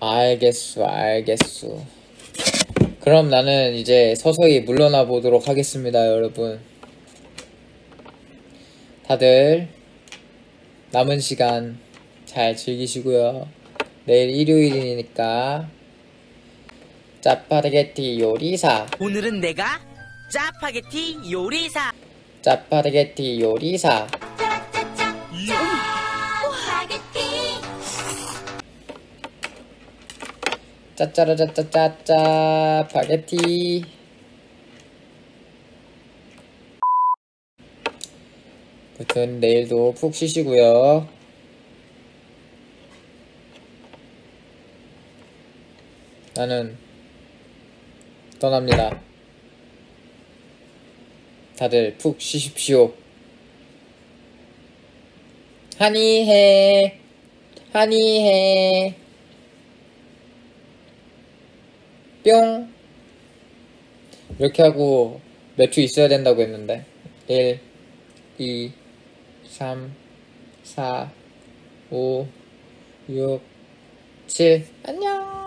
알겠소, 알겠소. 그럼 나는 이제 서서히 물러나 보도록 하겠습니다, 여러분. 다들 남은 시간 잘 즐기시고요. 내일 일요일이니까 짜파게티 요리사, 오늘은 내가 짜파게티 요리사. 짜파게티 요리사. 짜짜 라짜짜짜짜. 파게티. 아무튼 내일도 푹 쉬시고요. 나는 떠납니다. 다들 푹 쉬십시오. 한이해. 한이해 뿅. 이렇게 하고 몇 주 있어야 된다고 했는데. 1 2 3 4 5 6 7 안녕